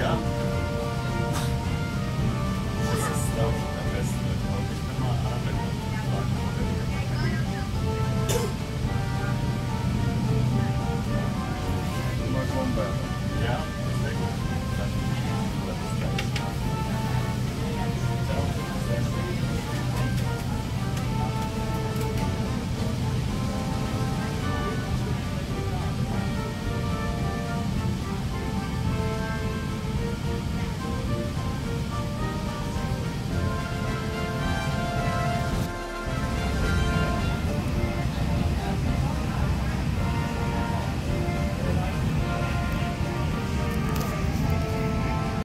Yeah.